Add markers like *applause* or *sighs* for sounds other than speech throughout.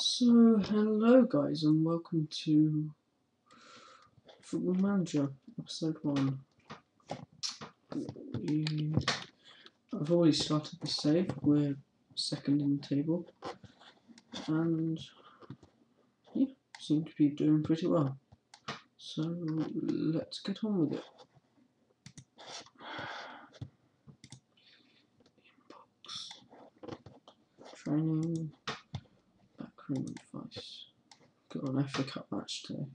So, hello guys, and welcome to Football Manager episode 1. We, I've already started the save, we're second in the table, and yeah, seem to be doing pretty well. So, let's get on with it. Inbox. Training. Backroom advice. Got an FA Cup match today.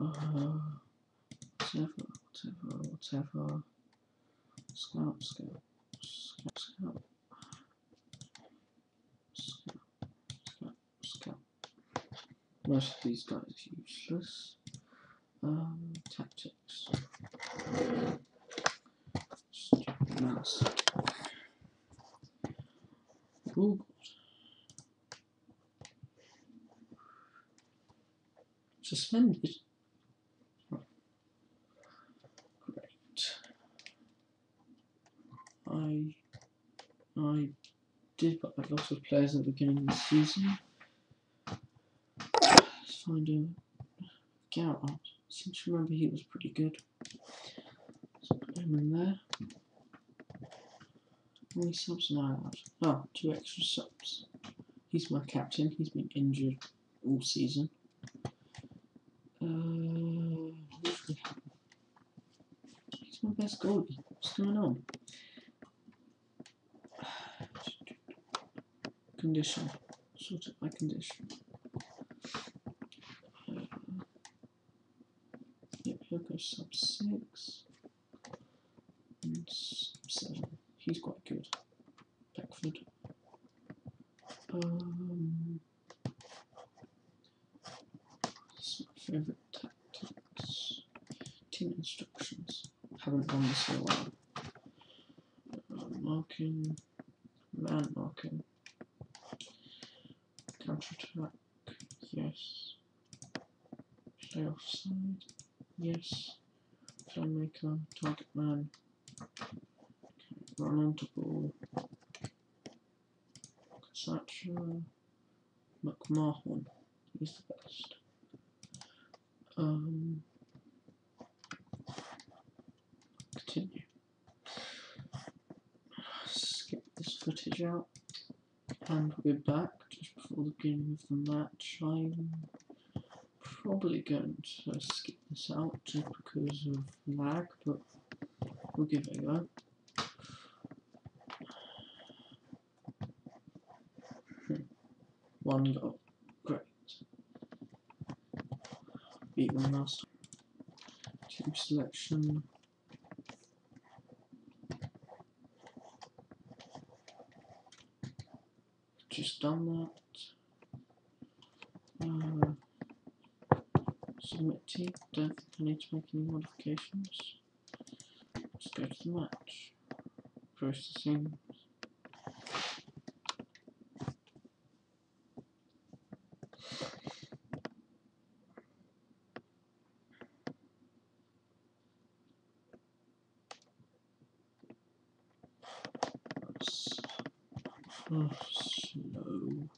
Uh, whatever, whatever, whatever. Scout, scout, scout, scout. Scout, scout, scout. Most of these guys are useless. Um, tactics. Stupid mouse. Oh, suspended. Great. I I did buy a lot of players at the beginning of the season. Let's find a Garrett. I seem to remember he was pretty good. Let's put him in there. How many subs am I allowed? Oh, ah, two extra subs. He's my captain. He's been injured all season. Uh, he's my best goalie. What's going on? Condition. Sort out my condition. Uh, here goes sub six. And sub seven. He's quite good. Beckford. Um, favourite tactics. Team instructions. Haven't done this in a while. Uh, marking. Man marking. Counter attack. Yes. Play offside. Yes. Playmaker. Target man. Okay, run onto ball. Sacha. McMahon. He's the best. Um, continue. Skip this footage out, and we're back just before the beginning of the match. I'm probably going to skip this out just because of lag, but we'll give it a go. Hmm. One goal. Great beat them last. Team selection. Just done that. Uh, submit team. Don't think I need to make any modifications. Let's go to the match. Processing. That's oh, *sighs* slow.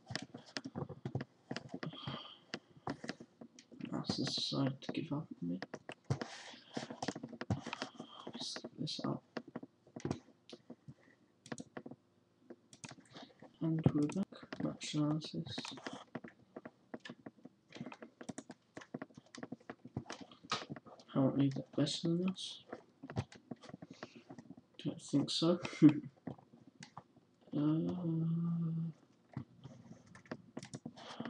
That's decided to give up on me. This up. And we're back. Match analysis. Apparently they're better than us. Don't think so. *laughs* Uh,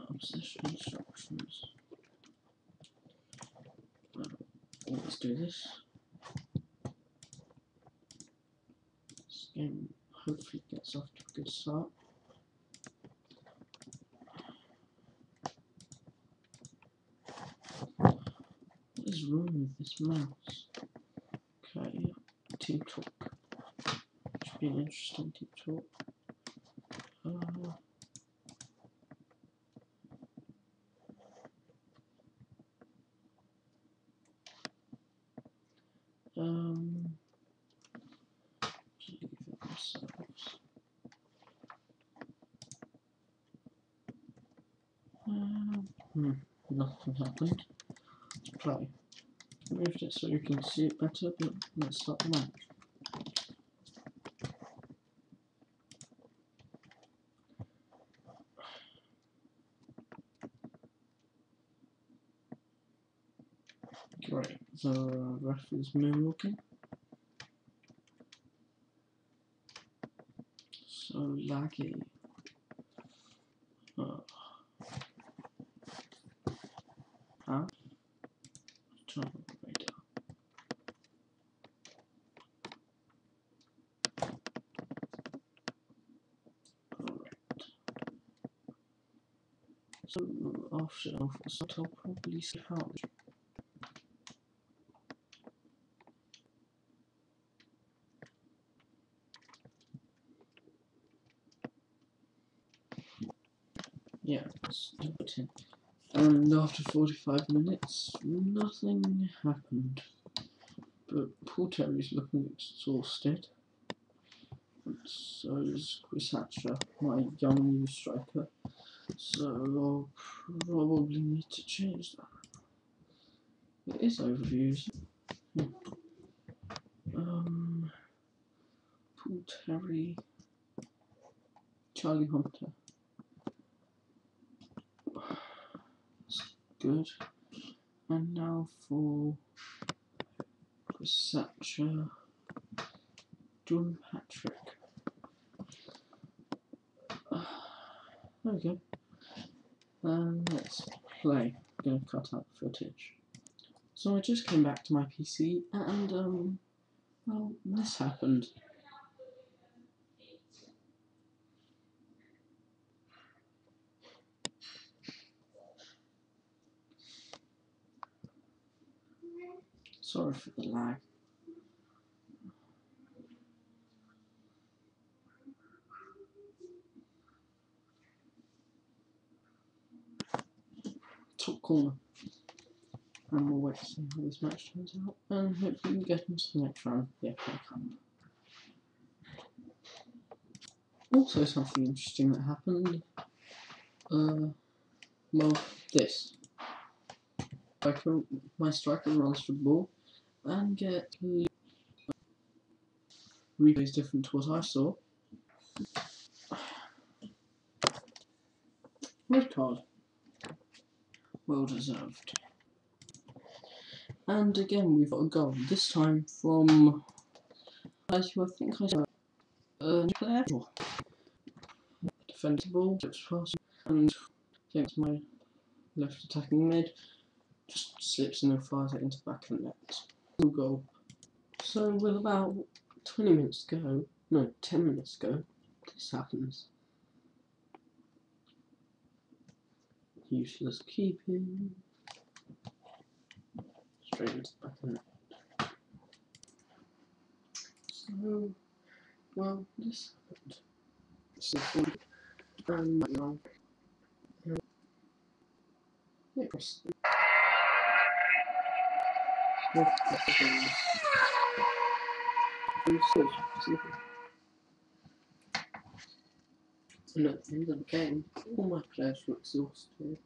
opposition instructions. Uh, let's do this. This game hopefully gets off to a good start. What is wrong with this mouse? Okay, team talk. Should be an interesting team talk. Uh, um, believe in themselves. Hmm, nothing happened. Let's. Moved it so you can see it better, but let's start the match. Great, the ref is moonwalking. So laggy. Uh, huh? Turn on the radar. Alright. So after Start, I'll probably see how Yeah, let's in. And after 45 minutes, nothing happened. But Paul Terry's looking exhausted. And so is Chris Hatcher, my young new striker. So I'll probably need to change that. It is overviews. Hmm. Um, Paul Terry, Charlie Hunter. good. And now for Satcher John Patrick. there we go. And let's play. I'm gonna cut out footage. So I just came back to my PC and um well this happened. Sorry for the lag. Top corner. And we'll wait to see how this match turns out. And hopefully we can get into the next round. Yeah, FA Cup. Also something interesting that happened. Uh, well, this. Like my striker runs for the ball and get replays different to what I saw. *sighs* Red card. Well deserved. And again, we've got a goal. This time from, I think I said, a player. Defensible, tips pass, and against my left attacking mid, just slips in and fires it into the back of the net goal. So with about 20 minutes to go, no, 10 minutes to go, this happens. Useless keeping. Straight into the the. So, well, this happened. So, um, yeah, and at the end of the game, all my players were exhausted.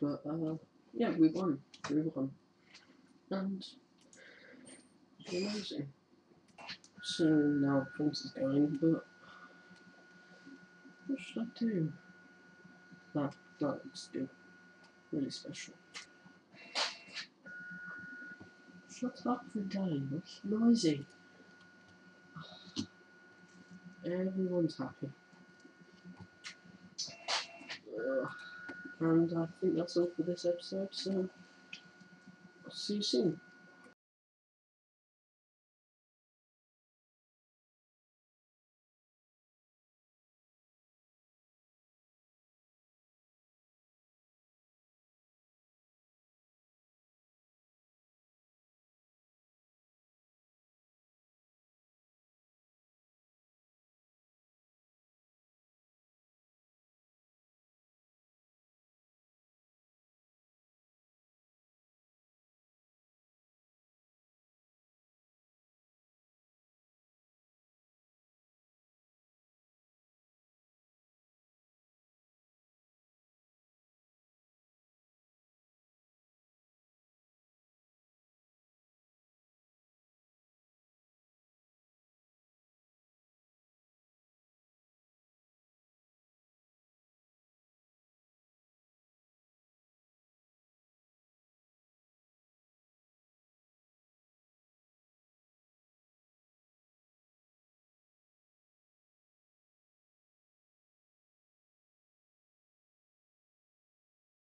But, uh, yeah, we won. We won. And it's amazing. So now Prince is going, but what should I do? That, that looks good. Really special. Shut up for day, it's noisy. *sighs* Everyone's happy. And I think that's all for this episode, so I'll see you soon.